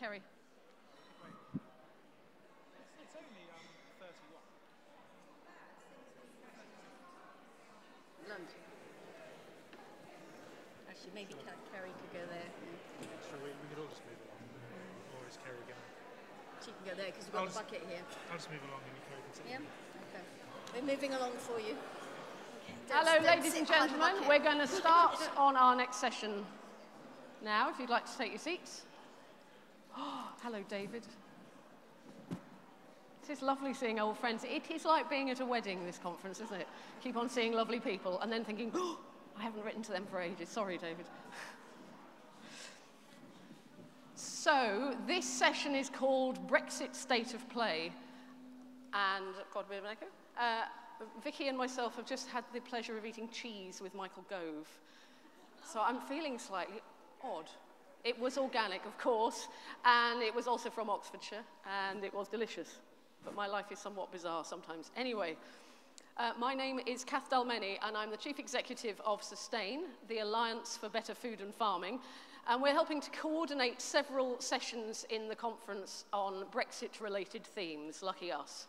Kerry. It's only um, 31. London. Actually, maybe Ca- Kerry could go there. So we, we could all just move along. Or is Kerry going She can go there because we've got I'll a bucket here. I'll just move along and you can sit. Yeah? Okay. We're moving along for you. Don't- Hello, don't ladies and gentlemen. We're going to start on our next session now, if you'd like to take your seats. Oh, hello, David. It is lovely seeing old friends. It is like being at a wedding, this conference, isn't it? Keep on seeing lovely people and then thinking, oh, I haven't written to them for ages. Sorry, David. So, this session is called Brexit State of Play. And, got a bit an echo? Uh, Vicki and myself have just had the pleasure of eating cheese with Michael Gove. So I'm feeling slightly odd. It was organic, of course, and it was also from Oxfordshire, and it was delicious. But my life is somewhat bizarre sometimes. Anyway, uh, my name is Kath Dalmeny, and I'm the Chief Executive of Sustain, the Alliance for Better Food and Farming. And we're helping to coordinate several sessions in the conference on Brexit-related themes, lucky us.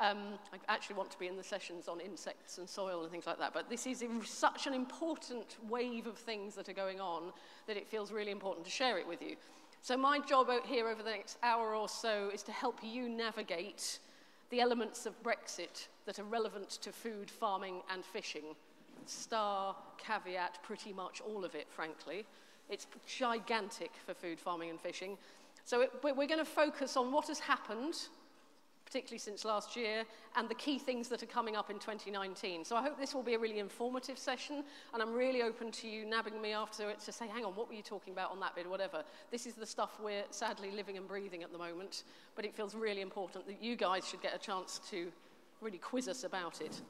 Um, I actually want to be in the sessions on insects and soil and things like that, but this is such an important wave of things that are going on that it feels really important to share it with you. So my job out here over the next hour or so is to help you navigate the elements of Brexit that are relevant to food, farming and fishing. Star, caveat, pretty much all of it, frankly. It's gigantic for food, farming and fishing. So it, we're going to focus on what has happened particularly since last year, and the key things that are coming up in 2019. So I hope this will be a really informative session, and I'm really open to you nabbing me after it to say, hang on, what were you talking about on that bit, whatever. This is the stuff we're sadly living and breathing at the moment, but it feels really important that you guys should get a chance to really quiz us about it.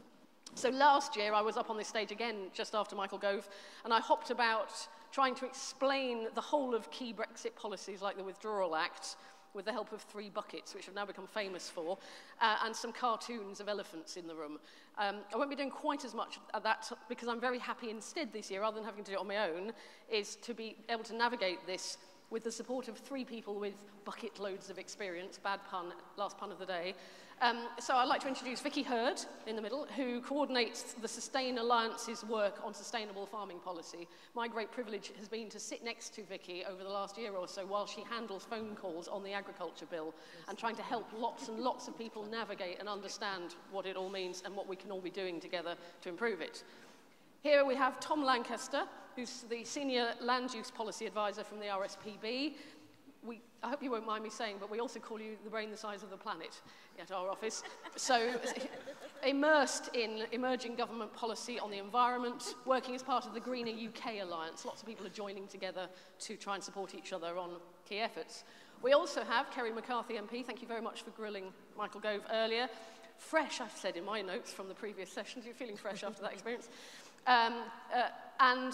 So last year I was up on this stage again just after Michael Gove, and I hopped about trying to explain the whole of key Brexit policies like the Withdrawal Act with the help of three buckets, which I've now become famous for, uh, and some cartoons of elephants in the room. Um, I won't be doing quite as much of that because I'm very happy instead this year, rather than having to do it on my own, is to be able to navigate this with the support of three people with bucket loads of experience, bad pun, last pun of the day. Um, so I'd like to introduce Vicky Hurd in the middle, who coordinates the Sustain Alliance's work on sustainable farming policy. My great privilege has been to sit next to Vicky over the last year or so while she handles phone calls on the agriculture bill and trying to help lots and lots of people navigate and understand what it all means and what we can all be doing together to improve it. Here we have Tom Lancaster, who's the Senior Land Use Policy Advisor from the RSPB. We, I hope you won't mind me saying, but we also call you the brain the size of the planet at our office. So, immersed in emerging government policy on the environment, working as part of the Greener UK Alliance. Lots of people are joining together to try and support each other on key efforts. We also have Kerry McCarthy MP. Thank you very much for grilling Michael Gove earlier. Fresh, I've said in my notes from the previous sessions. You're feeling fresh after that experience. Um, uh, and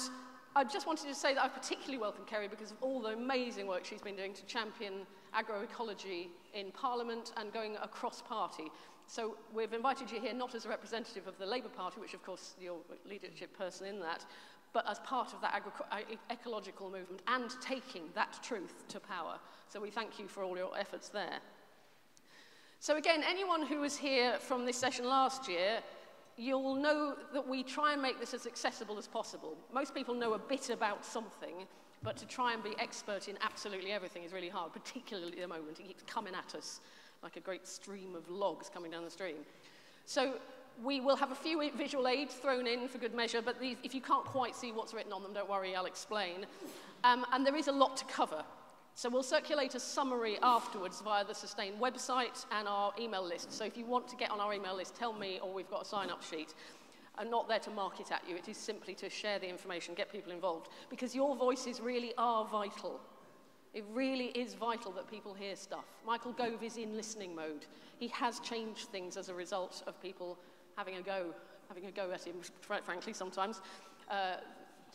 I just wanted to say that I particularly welcome Kerry because of all the amazing work she's been doing to champion agroecology in Parliament and going across party. So we've invited you here not as a representative of the Labour Party, which of course you're leadership person in that, but as part of that uh, e-, ecological movement and taking that truth to power. So we thank you for all your efforts there. So again, anyone who was here from this session last year you'll know that we try and make this as accessible as possible. Most people know a bit about something, but to try and be expert in absolutely everything is really hard, particularly at the moment. It keeps coming at us like a great stream of logs coming down the stream. So we will have a few visual aids thrown in for good measure, but these, if you can't quite see what's written on them, don't worry, I'll explain. Um, and there is a lot to cover. So we'll circulate a summary afterwards via the Sustain website and our email list. So if you want to get on our email list, tell me or we've got a sign-up sheet. I'm not there to market at you. It is simply to share the information, get people involved. Because your voices really are vital. It really is vital that people hear stuff. Michael Gove is in listening mode. He has changed things as a result of people having a go, having a go at him, fr- frankly, sometimes. Uh,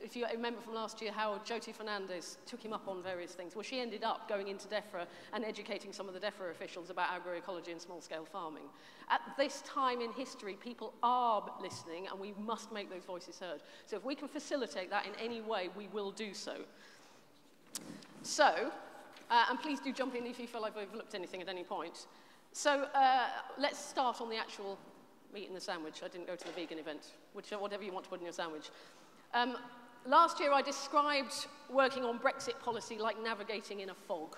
if you remember from last year, how Jyoti Fernandez took him up on various things. Well, she ended up going into DEFRA and educating some of the DEFRA officials about agroecology and small-scale farming. At this time in history, people are listening, and we must make those voices heard. So if we can facilitate that in any way, we will do so. So, uh, and please do jump in if you feel I've overlooked anything at any point. So uh, let's start on the actual meat in the sandwich. I didn't go to the vegan event, which, whatever you want to put in your sandwich. Um, last year I described working on Brexit policy like navigating in a fog.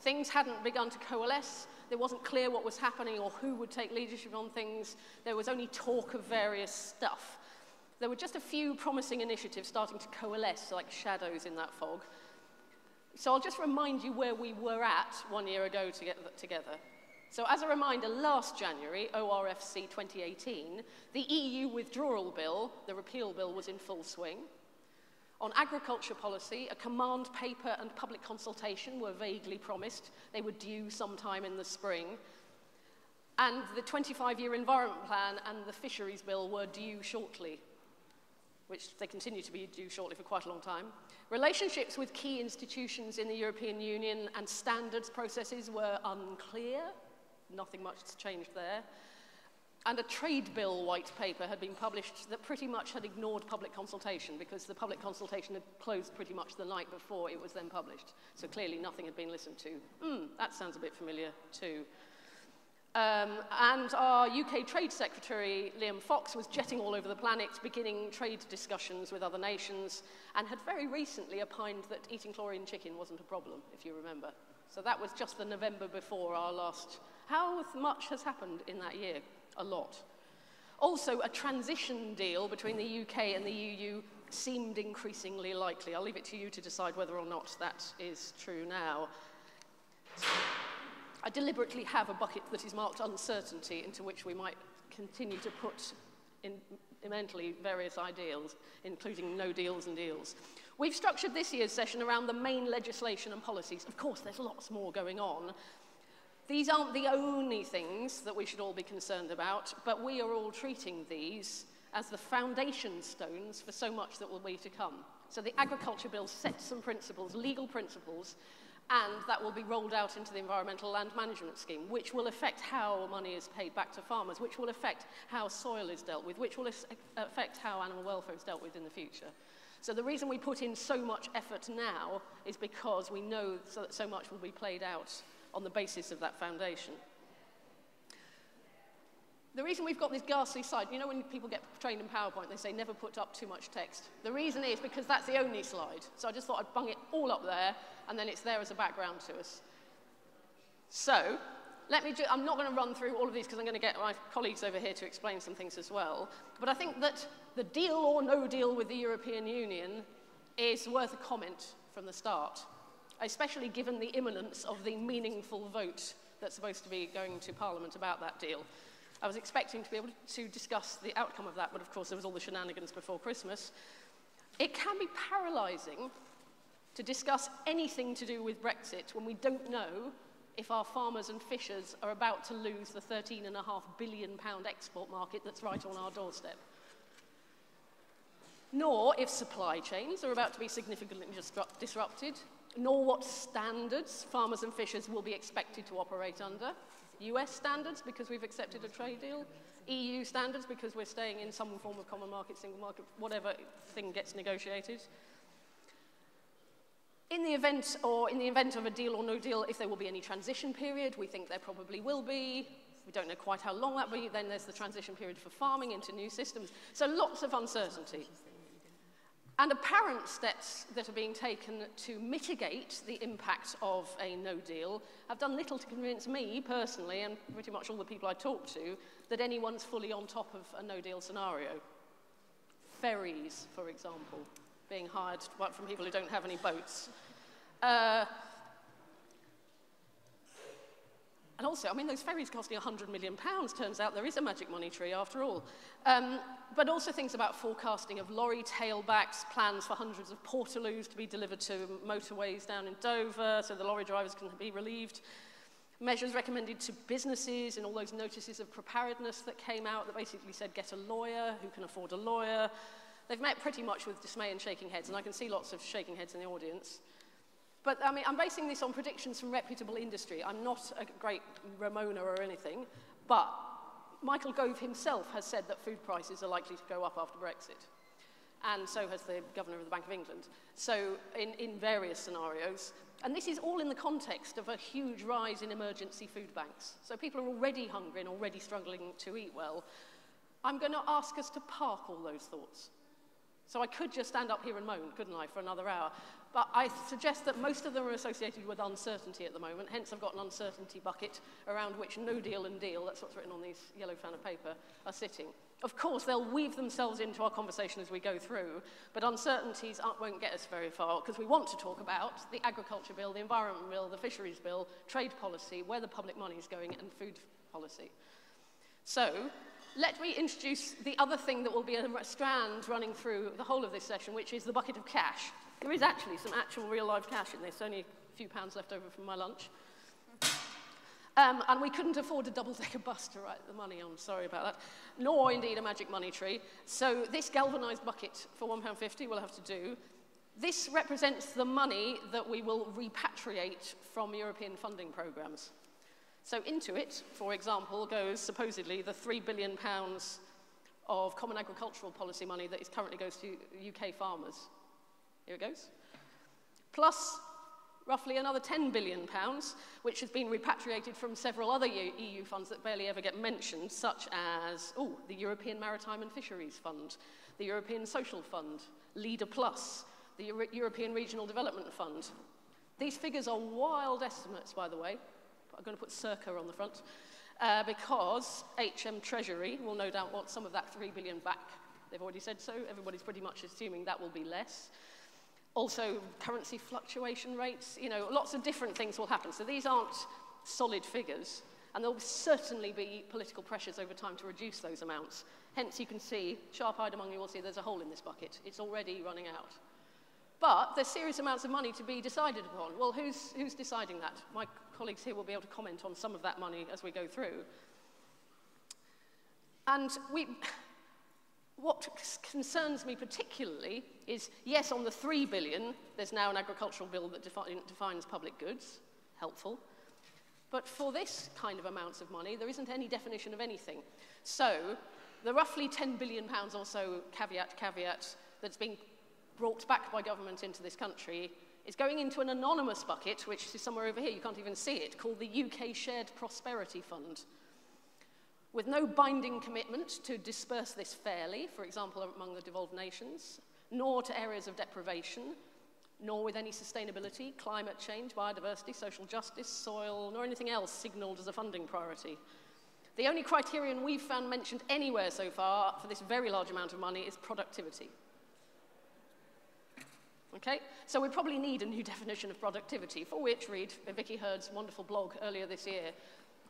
Things hadn't begun to coalesce. There wasn't clear what was happening or who would take leadership on things. There was only talk of various stuff. There were just a few promising initiatives starting to coalesce like shadows in that fog. So I'll just remind you where we were at one year ago to get together. So as a reminder, last January, ORFC 2018, the EU withdrawal bill, the repeal bill, was in full swing. On agriculture policy, a command paper and public consultation were vaguely promised. They were due sometime in the spring. And the 25-year environment plan and the fisheries bill were due shortly, which they continue to be due shortly for quite a long time. Relationships with key institutions in the European Union and standards processes were unclear nothing much has changed there. And a trade bill white paper had been published that pretty much had ignored public consultation because the public consultation had closed pretty much the night before it was then published. So clearly nothing had been listened to. Hmm, that sounds a bit familiar too. Um, and our UK Trade Secretary, Liam Fox, was jetting all over the planet, beginning trade discussions with other nations, and had very recently opined that eating chlorine chicken wasn't a problem, if you remember. So that was just the November before our last how much has happened in that year? A lot. Also, a transition deal between the UK and the EU seemed increasingly likely. I'll leave it to you to decide whether or not that is true now. I deliberately have a bucket that is marked uncertainty into which we might continue to put in mentally various ideals, including no deals and deals. We've structured this year's session around the main legislation and policies. Of course, there's lots more going on, these aren't the only things that we should all be concerned about, but we are all treating these as the foundation stones for so much that will be to come. So the Agriculture Bill sets some principles, legal principles, and that will be rolled out into the Environmental Land Management Scheme, which will affect how money is paid back to farmers, which will affect how soil is dealt with, which will affect how animal welfare is dealt with in the future. So the reason we put in so much effort now is because we know that so much will be played out on the basis of that foundation. The reason we've got this ghastly slide, you know when people get trained in PowerPoint, they say never put up too much text. The reason is because that's the only slide. So I just thought I'd bung it all up there, and then it's there as a background to us. So, let me I'm not going to run through all of these because I'm going to get my colleagues over here to explain some things as well. But I think that the deal or no deal with the European Union is worth a comment from the start especially given the imminence of the meaningful vote that's supposed to be going to Parliament about that deal. I was expecting to be able to discuss the outcome of that, but of course there was all the shenanigans before Christmas. It can be paralysing to discuss anything to do with Brexit when we don't know if our farmers and fishers are about to lose the 13.5 billion pound export market that's right on our doorstep. Nor if supply chains are about to be significantly disrupted, nor what standards farmers and fishers will be expected to operate under. US standards because we've accepted a trade deal, EU standards because we're staying in some form of common market, single market, whatever thing gets negotiated. In the event, or in the event of a deal or no deal, if there will be any transition period, we think there probably will be. We don't know quite how long that will be. Then there's the transition period for farming into new systems. So lots of uncertainty. and apparent steps that are being taken to mitigate the impact of a no deal have done little to convince me personally and pretty much all the people I talk to that anyone's fully on top of a no deal scenario. Ferries, for example, being hired from people who don't have any boats. Uh, And also, I mean, those ferries costing 100 million, pounds, turns out there is a magic money tree after all. Um, but also things about forecasting of lorry tailbacks, plans for hundreds of portaloos to be delivered to motorways down in Dover so the lorry drivers can be relieved. Measures recommended to businesses and all those notices of preparedness that came out that basically said get a lawyer, who can afford a lawyer. They've met pretty much with dismay and shaking heads, and I can see lots of shaking heads in the audience. But I mean, I'm basing this on predictions from reputable industry. I'm not a great Ramona or anything, but Michael Gove himself has said that food prices are likely to go up after Brexit. And so has the governor of the Bank of England. So in, in various scenarios. And this is all in the context of a huge rise in emergency food banks. So people are already hungry and already struggling to eat well. I'm going to ask us to park all those thoughts. So I could just stand up here and moan, couldn't I, for another hour. But I suggest that most of them are associated with uncertainty at the moment. Hence, I've got an uncertainty bucket around which no deal and deal, that's what's written on these yellow fan of paper, are sitting. Of course, they'll weave themselves into our conversation as we go through, but uncertainties won't get us very far because we want to talk about the agriculture bill, the environment bill, the fisheries bill, trade policy, where the public money is going, and food policy. So, let me introduce the other thing that will be a strand running through the whole of this session, which is the bucket of cash. There is actually some actual real live cash in this, only a few pounds left over from my lunch. Um, and we couldn't afford a double-decker bus to write the money on, sorry about that, nor indeed a magic money tree. So this galvanised bucket for £1.50 we'll have to do. This represents the money that we will repatriate from European funding programmes. So into it, for example, goes supposedly the £3 billion of common agricultural policy money that is currently goes to UK farmers. Here it goes. Plus roughly another 10 billion pounds, which has been repatriated from several other EU funds that barely ever get mentioned, such as oh, the European Maritime and Fisheries Fund, the European Social Fund, Leader Plus, the Euro European Regional Development Fund. These figures are wild estimates, by the way. I'm going to put circa on the front, uh, because HM Treasury will no doubt want some of that 3 billion back. They've already said so. Everybody's pretty much assuming that will be less. Also, currency fluctuation rates, you know, lots of different things will happen. So these aren't solid figures, and there'll certainly be political pressures over time to reduce those amounts. Hence, you can see, sharp-eyed among you will see there's a hole in this bucket. It's already running out. But there's serious amounts of money to be decided upon. Well, who's, who's deciding that? My colleagues here will be able to comment on some of that money as we go through. And we, what concerns me particularly is, yes, on the 3 billion, there's now an agricultural bill that defi defines public goods, helpful. But for this kind of amounts of money, there isn't any definition of anything. So the roughly 10 billion pounds or so caveat, caveat that's being brought back by government into this country is going into an anonymous bucket, which is somewhere over here, you can't even see it, called the UK Shared Prosperity Fund. With no binding commitment to disperse this fairly, for example, among the devolved nations, nor to areas of deprivation, nor with any sustainability, climate change, biodiversity, social justice, soil, nor anything else signalled as a funding priority. The only criterion we've found mentioned anywhere so far for this very large amount of money is productivity. Okay, so we probably need a new definition of productivity, for which read Vicki Hird's wonderful blog earlier this year,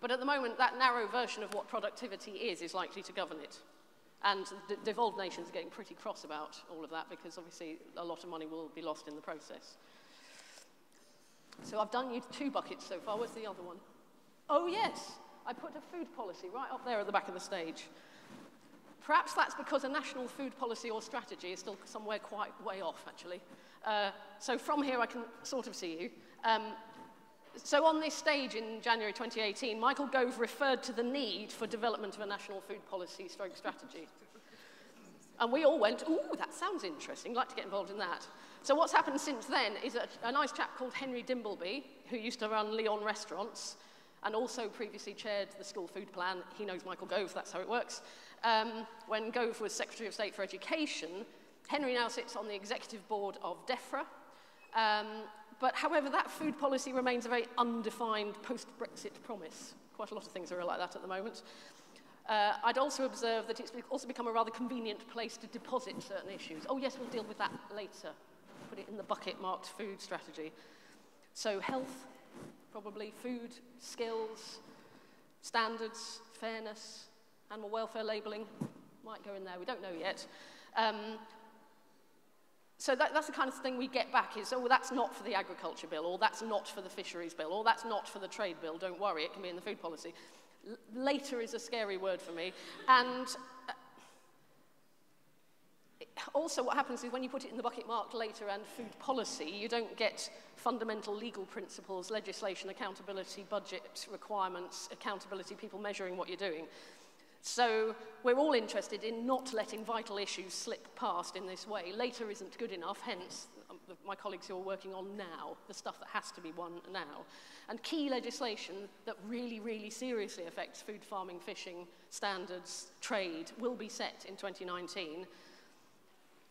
but at the moment, that narrow version of what productivity is is likely to govern it. And the devolved nations are getting pretty cross about all of that because obviously a lot of money will be lost in the process. So I've done you two buckets so far. Where's the other one? Oh, yes. I put a food policy right up there at the back of the stage. Perhaps that's because a national food policy or strategy is still somewhere quite way off, actually. Uh, so from here, I can sort of see you. Um, So on this stage in January 2018, Michael Gove referred to the need for development of a national food policy stroke strategy. And we all went, ooh, that sounds interesting, I'd like to get involved in that. So what's happened since then is a, a nice chap called Henry Dimbleby, who used to run Leon Restaurants, and also previously chaired the school food plan. He knows Michael Gove, that's how it works. Um, when Gove was Secretary of State for Education, Henry now sits on the executive board of DEFRA, um, But however, that food policy remains a very undefined post-Brexit promise. Quite a lot of things are like that at the moment. Uh, I'd also observe that it's also become a rather convenient place to deposit certain issues. Oh yes, we'll deal with that later. Put it in the bucket marked food strategy. So health, probably, food, skills, standards, fairness, animal welfare labelling might go in there, we don't know yet. Um, So that, that's the kind of thing we get back is, oh, that's not for the agriculture bill, or that's not for the fisheries bill, or that's not for the trade bill, don't worry, it can be in the food policy. L later is a scary word for me. And uh, also what happens is when you put it in the bucket marked later and food policy, you don't get fundamental legal principles, legislation, accountability, budget requirements, accountability, people measuring what you're doing. So we're all interested in not letting vital issues slip past in this way. Later isn't good enough, hence um, my colleagues who are working on now, the stuff that has to be won now. And key legislation that really, really seriously affects food farming, fishing, standards, trade will be set in 2019.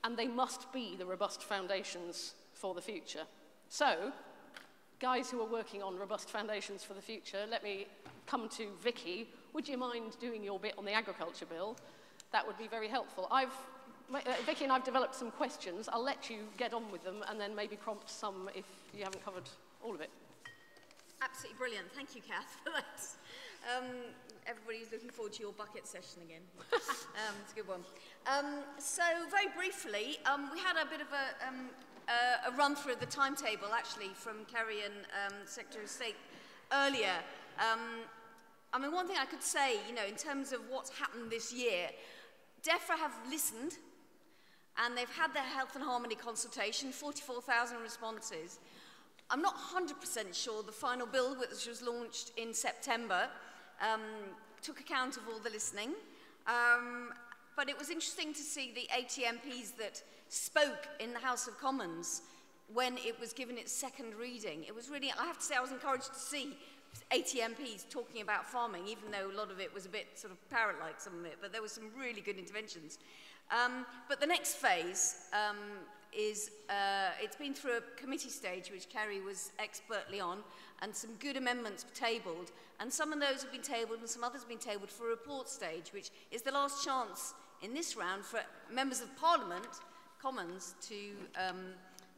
And they must be the robust foundations for the future. So, guys who are working on robust foundations for the future, let me come to Vicki. Would you mind doing your bit on the agriculture bill? That would be very helpful. I've uh, Vicki and I've developed some questions. I'll let you get on with them and then maybe prompt some if you haven't covered all of it. Absolutely brilliant. Thank you, Kath, for that. Um, everybody's looking forward to your bucket session again. um, it's a good one. Um, so, very briefly, um, we had a bit of a, um, uh, a run through the timetable, actually, from Kerry and um, Secretary of State earlier. I mean, one thing I could say, you know, in terms of what's happened this year, DEFRA have listened and they've had their health and harmony consultation, 44,000 responses. I'm not 100% sure the final bill, which was launched in September, um, took account of all the listening. Um, but it was interesting to see the ATMPs that spoke in the House of Commons when it was given its second reading. It was really, I have to say, I was encouraged to see ATMPs talking about farming, even though a lot of it was a bit sort of parrot-like, some of it, but there were some really good interventions. Um, but the next phase um, is, uh, it's been through a committee stage, which Kerry was expertly on, and some good amendments tabled, and some of those have been tabled and some others have been tabled for a report stage, which is the last chance in this round for members of Parliament, Commons, to um,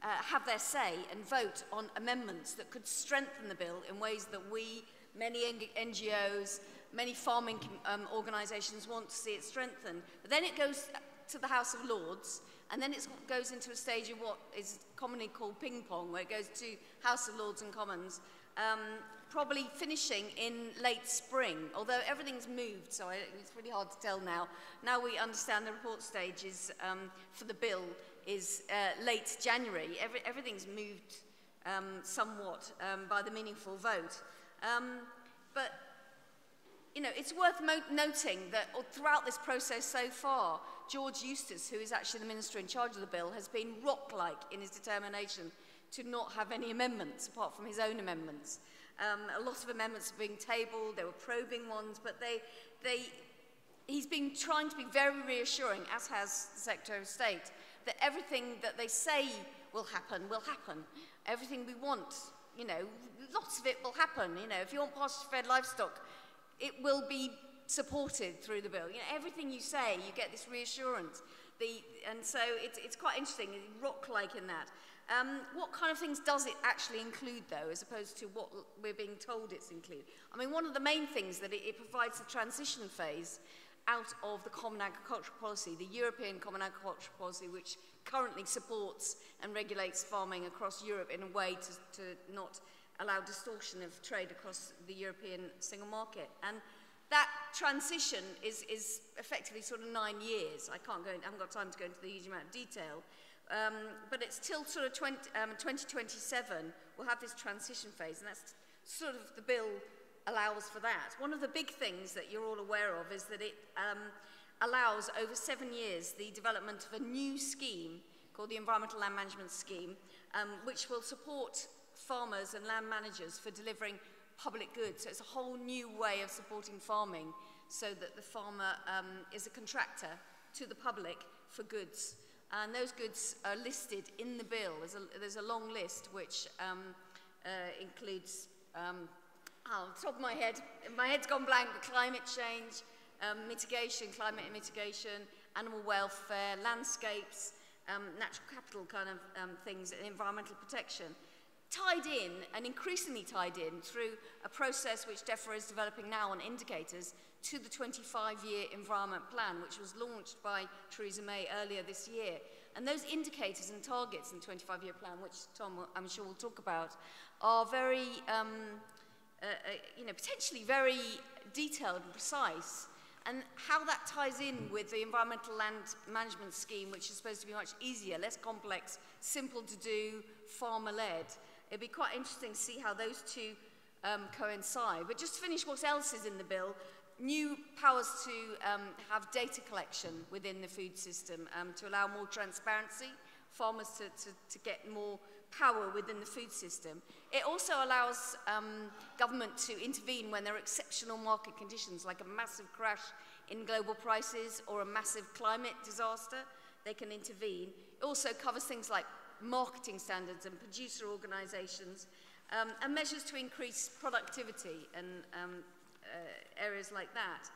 uh, have their say and vote on amendments that could strengthen the bill in ways that we, many NGOs, many farming um, organisations want to see it strengthened. But then it goes to the House of Lords, and then it goes into a stage of what is commonly called ping pong, where it goes to House of Lords and Commons, um, probably finishing in late spring, although everything's moved, so it's really hard to tell now. Now we understand the report stage is, um, for the bill is uh, late January. Every, everything's moved um, somewhat um, by the meaningful vote. Um, but you know, it's worth noting that throughout this process so far, George Eustice, who is actually the minister in charge of the bill, has been rock-like in his determination to not have any amendments apart from his own amendments. Um, a lot of amendments are being tabled, there were probing ones, but they, they, he's been trying to be very reassuring, as has the Secretary of State, that everything that they say will happen will happen. Everything we want, you know, lots of it will happen. You know, if you want pasture-fed livestock, it will be supported through the bill. You know, everything you say, you get this reassurance. The, and so it's, it's quite interesting, rock-like in that. Um, what kind of things does it actually include, though, as opposed to what we're being told it's include? I mean, one of the main things that it, it provides a transition phase out of the Common Agricultural Policy, the European Common Agricultural Policy, which currently supports and regulates farming across Europe in a way to, to not allow distortion of trade across the European single market. And that transition is, is effectively sort of nine years. I can't go, I haven't got time to go into the huge amount of detail. Um, but it's till sort of 20, um, 2027 we'll have this transition phase, and that's sort of the bill allows for that. One of the big things that you're all aware of is that it um, allows over seven years the development of a new scheme called the Environmental Land Management Scheme, um, which will support farmers and land managers for delivering public goods. So it's a whole new way of supporting farming so that the farmer um, is a contractor to the public for goods. And those goods are listed in the bill. There's a, there's a long list which um, uh, includes um, oh, top of my head, my head's gone blank, but climate change, um, mitigation, climate mitigation, animal welfare, landscapes, um, natural capital kind of um, things, and environmental protection. Tied in, and increasingly tied in, through a process which DEFRA is developing now on indicators to the 25-year environment plan, which was launched by Theresa May earlier this year. And those indicators and targets in the 25-year plan, which Tom, I'm sure, will talk about, are very um, uh, you know, potentially very detailed and precise and how that ties in with the environmental land management scheme, which is supposed to be much easier, less complex, simple to do, farmer-led. It'd be quite interesting to see how those two um, coincide. But just to finish what else is in the bill, new powers to um, have data collection within the food system um, to allow more transparency, farmers to, to, to get more power within the food system. It also allows um, government to intervene when there are exceptional market conditions, like a massive crash in global prices or a massive climate disaster. They can intervene. It also covers things like marketing standards and producer organisations um, and measures to increase productivity and um, uh, areas like that.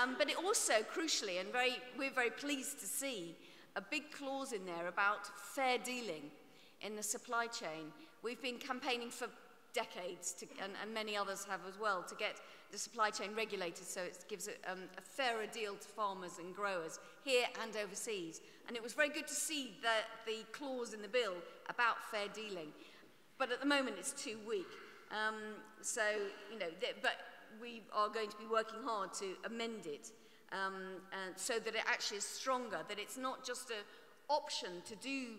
Um, but it also, crucially, and very, we're very pleased to see a big clause in there about fair dealing in the supply chain. We've been campaigning for decades, to, and, and many others have as well, to get the supply chain regulated so it gives a, um, a fairer deal to farmers and growers here and overseas. And it was very good to see the, the clause in the bill about fair dealing. But at the moment it's too weak. Um, so, you know, but we are going to be working hard to amend it um, so that it actually is stronger, that it's not just an option to do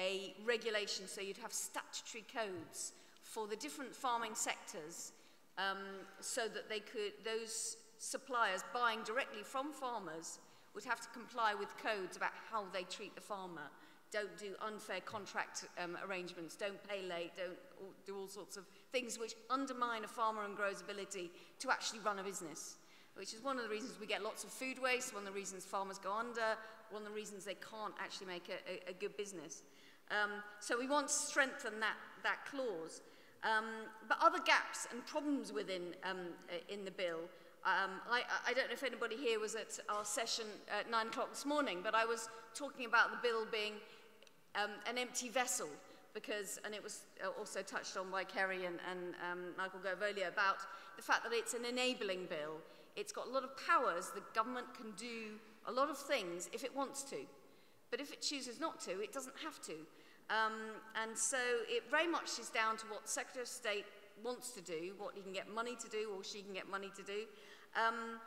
a regulation so you'd have statutory codes for the different farming sectors um, so that they could, those suppliers buying directly from farmers would have to comply with codes about how they treat the farmer. Don't do unfair contract um, arrangements, don't pay late, don't do all sorts of things which undermine a farmer and grower's ability to actually run a business, which is one of the reasons we get lots of food waste, one of the reasons farmers go under, one of the reasons they can't actually make a, a, a good business. Um, so we want to strengthen that, that clause. Um, but other gaps and problems within um, in the bill, um, I, I don't know if anybody here was at our session at 9 o'clock this morning, but I was talking about the bill being um, an empty vessel because, and it was uh, also touched on by Kerry and, and um, Michael Garvolio about the fact that it's an enabling bill. It's got a lot of powers. The government can do a lot of things if it wants to. But if it chooses not to, it doesn't have to. Um, and so it very much is down to what Secretary of State wants to do, what he can get money to do or she can get money to do. Um,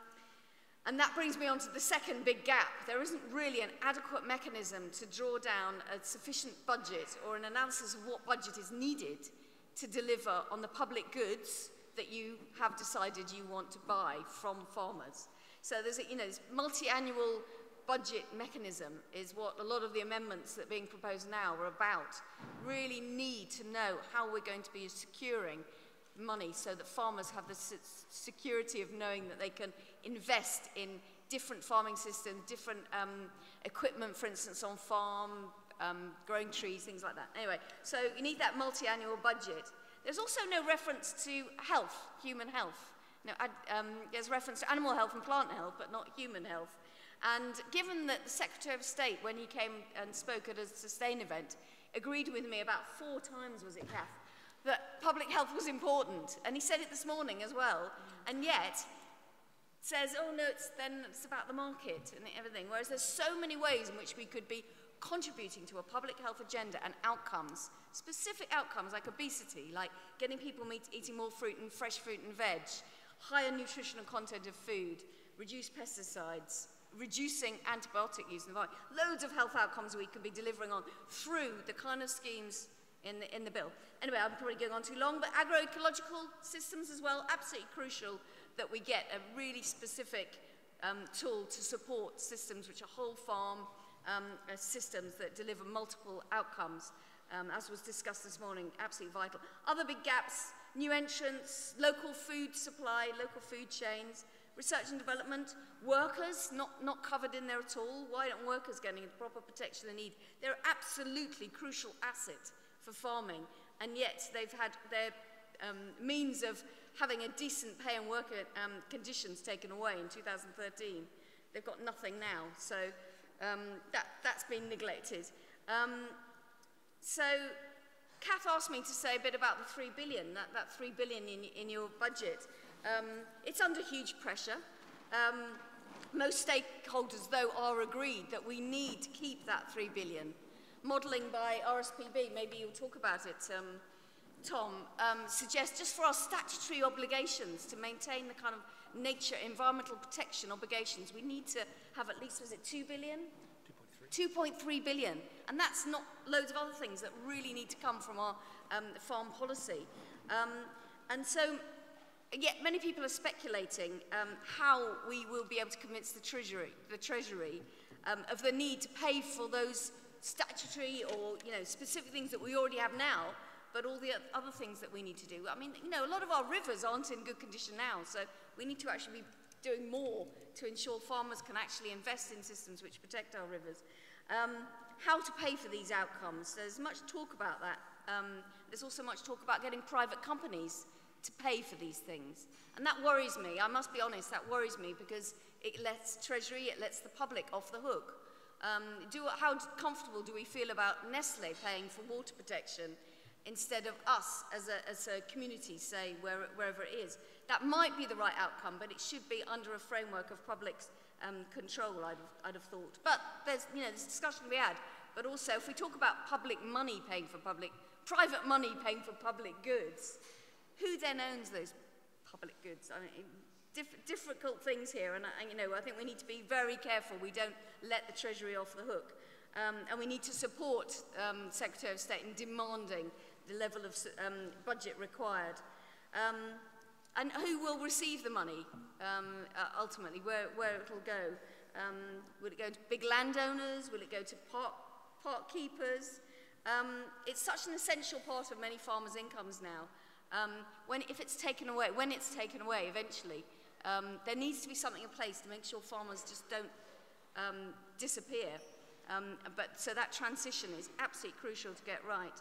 and that brings me on to the second big gap. There isn't really an adequate mechanism to draw down a sufficient budget or an analysis of what budget is needed to deliver on the public goods that you have decided you want to buy from farmers. So there's a you know, multi-annual budget mechanism is what a lot of the amendments that are being proposed now are about. Really need to know how we're going to be securing money so that farmers have the security of knowing that they can invest in different farming systems, different um, equipment, for instance, on farm, um, growing trees, things like that. Anyway, so you need that multi-annual budget. There's also no reference to health, human health. No, um, there's reference to animal health and plant health, but not human health. And given that the Secretary of State, when he came and spoke at a sustain event, agreed with me about four times, was it, Kath, that public health was important. And he said it this morning as well. And yet, says, oh no, it's, then it's about the market and everything. Whereas there's so many ways in which we could be contributing to a public health agenda and outcomes, specific outcomes like obesity, like getting people meet, eating more fruit and fresh fruit and veg, higher nutritional content of food, reduce pesticides, reducing antibiotic use in the environment. Loads of health outcomes we can be delivering on through the kind of schemes in the, in the bill. Anyway, I'm probably going on too long, but agroecological systems as well, absolutely crucial that we get a really specific um, tool to support systems which are whole farm um, uh, systems that deliver multiple outcomes, um, as was discussed this morning, absolutely vital. Other big gaps, new entrants, local food supply, local food chains, research and development, workers not, not covered in there at all. Why aren't workers getting the proper protection they need? They're absolutely crucial asset for farming, and yet they've had their um, means of having a decent pay and work um, conditions taken away in 2013. They've got nothing now, so um, that, that's been neglected. Um, so Kath asked me to say a bit about the 3 billion, that, that 3 billion in, in your budget. Um, it's under huge pressure. Um, most stakeholders, though, are agreed that we need to keep that 3 billion. Modelling by RSPB, maybe you'll talk about it, um, Tom, um, suggests just for our statutory obligations to maintain the kind of nature, environmental protection obligations, we need to have at least, was it 2 billion? 2.3 billion. And that's not loads of other things that really need to come from our um, farm policy. Um, and so yet many people are speculating um, how we will be able to convince the Treasury, the Treasury um, of the need to pay for those statutory or, you know, specific things that we already have now, but all the other things that we need to do. I mean, you know, a lot of our rivers aren't in good condition now, so we need to actually be doing more to ensure farmers can actually invest in systems which protect our rivers. Um, how to pay for these outcomes. There's much talk about that. Um, there's also much talk about getting private companies to pay for these things. And that worries me. I must be honest, that worries me because it lets Treasury, it lets the public off the hook. Um, do, how comfortable do we feel about Nestle paying for water protection instead of us as a, as a community, say, where, wherever it is? That might be the right outcome, but it should be under a framework of public um, control, I'd have, I'd have thought. But there's, you know, this discussion we had. But also, if we talk about public money paying for public, private money paying for public goods, who then owns those public goods? I mean, diff difficult things here, and, I, you know, I think we need to be very careful we don't let the Treasury off the hook. Um, and we need to support um, Secretary of State in demanding the level of um, budget required. Um, and who will receive the money um, uh, ultimately, where, where it will go. Um, will it go to big landowners? Will it go to park, park keepers? Um, it's such an essential part of many farmers' incomes now. Um, when, if it's taken away, when it's taken away eventually, um, there needs to be something in place to make sure farmers just don't um, disappear. Um, but so that transition is absolutely crucial to get right.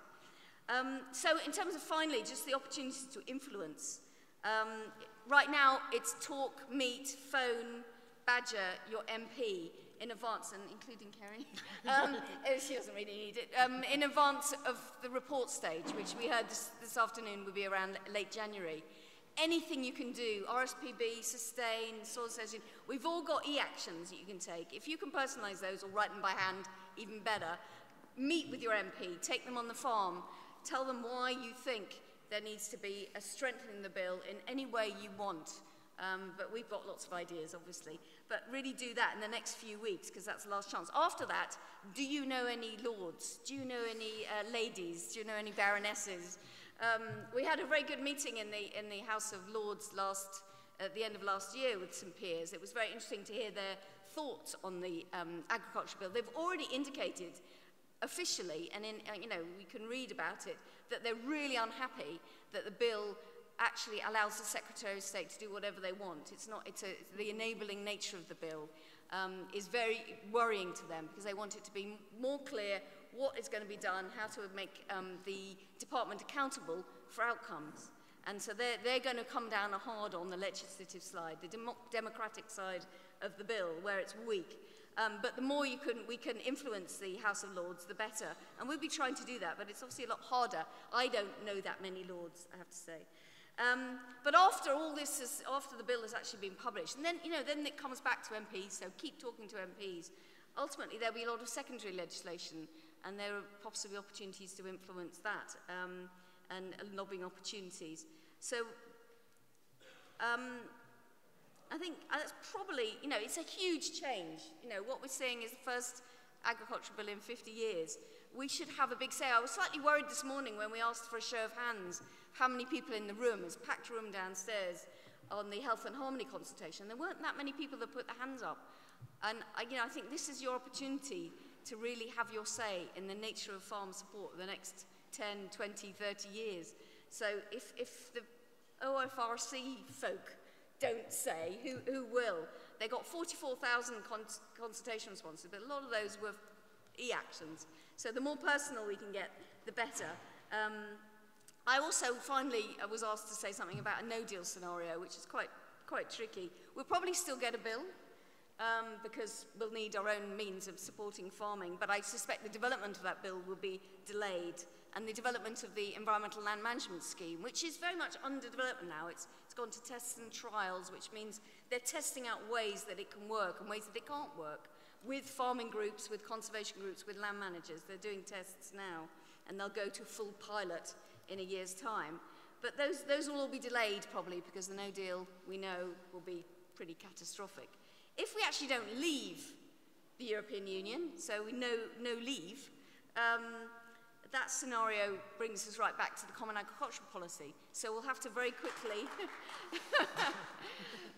Um, so in terms of finally, just the opportunity to influence. Um, right now, it's talk, meet, phone, badger your MP in advance, and including Kerry, um, oh, she doesn't really need it, um, in advance of the report stage, which we heard this, this afternoon would be around late January. Anything you can do, RSPB, Sustain, Soil Association, we've all got e-actions that you can take. If you can personalise those or write them by hand, even better. Meet with your MP, take them on the farm, tell them why you think there needs to be a strengthening the bill in any way you want. Um, but we've got lots of ideas, obviously. But really do that in the next few weeks, because that's the last chance. After that, do you know any lords? Do you know any uh, ladies? Do you know any baronesses? Um, we had a very good meeting in the, in the House of Lords last, at the end of last year with some peers. It was very interesting to hear their thoughts on the um, agriculture bill. They've already indicated officially, and in, uh, you know, we can read about it, that they're really unhappy that the bill actually allows the Secretary of State to do whatever they want. It's not, it's a, the enabling nature of the bill um, is very worrying to them because they want it to be more clear what is going to be done, how to make um, the department accountable for outcomes. And so they're, they're going to come down hard on the legislative side, the dem democratic side of the bill, where it's weak. Um, but the more you can, we can influence the House of Lords, the better. And we'll be trying to do that, but it's obviously a lot harder. I don't know that many Lords, I have to say. Um, but after all this, is, after the bill has actually been published, and then, you know, then it comes back to MPs, so keep talking to MPs. Ultimately, there'll be a lot of secondary legislation, and there are possibly opportunities to influence that, um, and uh, lobbying opportunities. So, um, I think uh, that's probably, you know, it's a huge change. You know, what we're seeing is the first agriculture bill in 50 years. We should have a big say. I was slightly worried this morning when we asked for a show of hands how many people in the room, it was packed room downstairs on the Health and Harmony consultation. There weren't that many people that put their hands up. And I, you know, I think this is your opportunity to really have your say in the nature of farm support the next 10, 20, 30 years. So if, if the OFRC folk don't say, who, who will? They got 44,000 cons consultation responses, but a lot of those were e-actions. So the more personal we can get, the better. Um, I also finally was asked to say something about a no-deal scenario, which is quite, quite tricky. We'll probably still get a bill, um, because we'll need our own means of supporting farming, but I suspect the development of that bill will be delayed and the development of the Environmental Land Management Scheme, which is very much under development now. It's, it's gone to tests and trials, which means they're testing out ways that it can work and ways that it can't work with farming groups, with conservation groups, with land managers. They're doing tests now, and they'll go to full pilot in a year's time. But those, those will all be delayed probably because the no deal we know will be pretty catastrophic. If we actually don't leave the European Union, so we no, no leave, um, that scenario brings us right back to the common agricultural policy. So we'll have to very quickly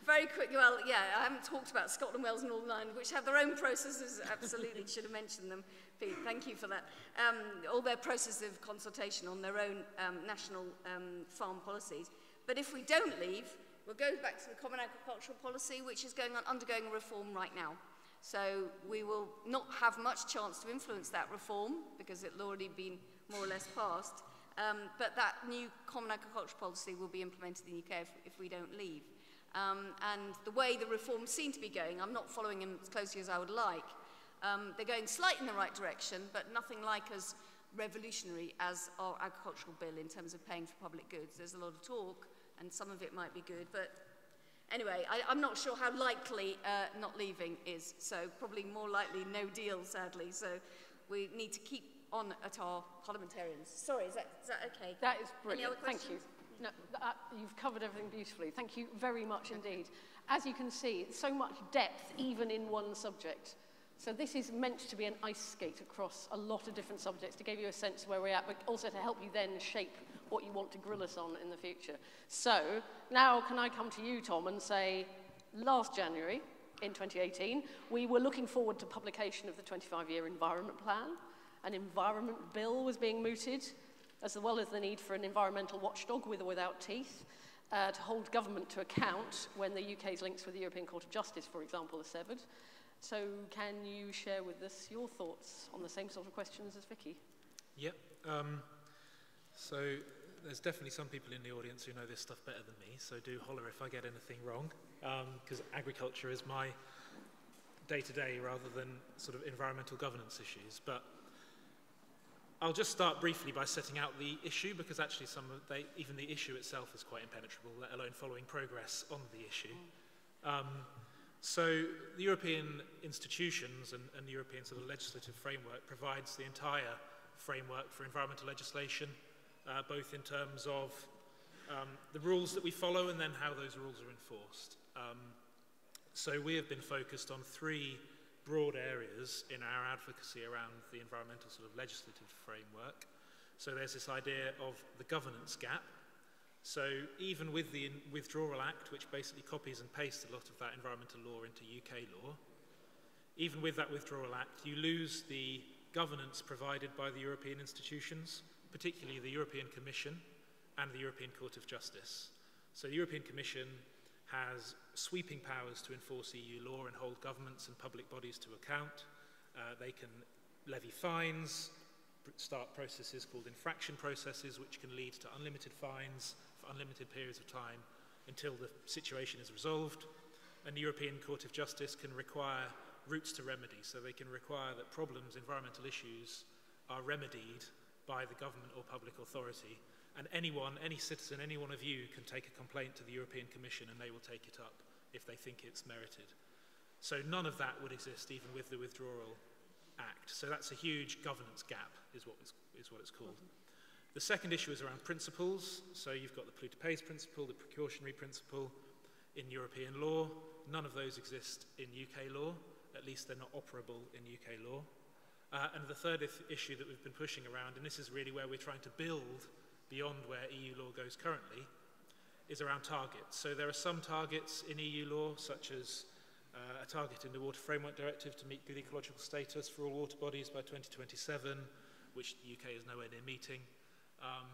very quick, well, yeah, I haven't talked about Scotland, Wales and Northern Ireland, which have their own processes, absolutely, should have mentioned them, Pete, thank you for that. Um, all their processes of consultation on their own um, national um, farm policies. But if we don't leave, we'll go back to the Common Agricultural Policy, which is going on, undergoing reform right now. So we will not have much chance to influence that reform because it'll already been more or less passed. Um, but that new Common Agricultural Policy will be implemented in the UK if, if we don't leave. Um, and the way the reforms seem to be going, I'm not following them as closely as I would like. Um, they're going slightly in the right direction, but nothing like as revolutionary as our agricultural bill in terms of paying for public goods. There's a lot of talk, and some of it might be good, but anyway, I, I'm not sure how likely uh, not leaving is, so probably more likely no deal, sadly. So we need to keep on at our parliamentarians. Sorry, is that, is that okay? That is Any brilliant. other Thank you. No, that, you've covered everything beautifully. Thank you very much indeed. As you can see, so much depth even in one subject. So this is meant to be an ice skate across a lot of different subjects to give you a sense of where we're at, but also to help you then shape what you want to grill us on in the future. So now can I come to you, Tom, and say, last January in 2018, we were looking forward to publication of the 25-year environment plan. An environment bill was being mooted. As well as the need for an environmental watchdog with or without teeth, uh, to hold government to account when the UK's links with the European Court of Justice, for example, are severed. So can you share with us your thoughts on the same sort of questions as Vicki? Yep. Um, so there's definitely some people in the audience who know this stuff better than me, so do holler if I get anything wrong, because um, agriculture is my day-to-day rather than sort of environmental governance issues. But I'll just start briefly by setting out the issue because actually some of they, even the issue itself is quite impenetrable, let alone following progress on the issue. Um, so the European institutions and, and the European sort of legislative framework provides the entire framework for environmental legislation, uh, both in terms of um, the rules that we follow and then how those rules are enforced. Um, so we have been focused on three broad areas in our advocacy around the environmental sort of legislative framework. So there's this idea of the governance gap. So even with the Withdrawal Act, which basically copies and pastes a lot of that environmental law into UK law, even with that Withdrawal Act, you lose the governance provided by the European institutions, particularly the European Commission and the European Court of Justice. So the European Commission has sweeping powers to enforce EU law and hold governments and public bodies to account. Uh, they can levy fines, start processes called infraction processes, which can lead to unlimited fines for unlimited periods of time until the situation is resolved. And the European Court of Justice can require routes to remedy, so they can require that problems, environmental issues, are remedied by the government or public authority and anyone, any citizen, any one of you can take a complaint to the European Commission and they will take it up if they think it's merited. So none of that would exist even with the Withdrawal Act. So that's a huge governance gap, is what, is, is what it's called. The second issue is around principles. So you've got the polluter pays principle, the precautionary principle in European law. None of those exist in UK law. At least they're not operable in UK law. Uh, and the third issue that we've been pushing around, and this is really where we're trying to build beyond where EU law goes currently, is around targets. So there are some targets in EU law, such as uh, a target in the Water Framework Directive to meet good ecological status for all water bodies by 2027, which the UK is nowhere near meeting. Um,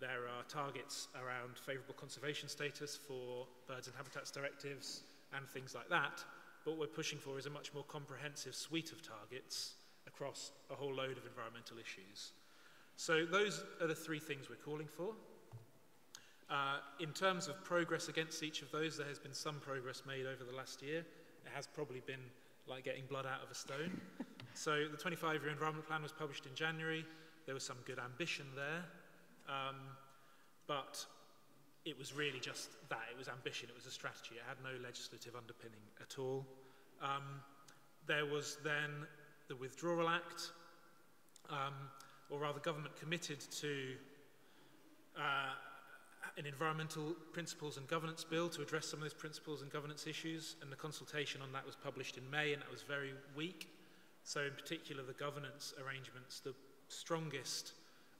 there are targets around favourable conservation status for birds and habitats directives and things like that. But what we're pushing for is a much more comprehensive suite of targets across a whole load of environmental issues. So those are the three things we're calling for. Uh, in terms of progress against each of those, there has been some progress made over the last year. It has probably been like getting blood out of a stone. so the 25-year environment plan was published in January. There was some good ambition there, um, but it was really just that. It was ambition. It was a strategy. It had no legislative underpinning at all. Um, there was then the Withdrawal Act, um, or rather government committed to uh, an environmental principles and governance bill to address some of those principles and governance issues, and the consultation on that was published in May, and that was very weak. So in particular, the governance arrangements, the strongest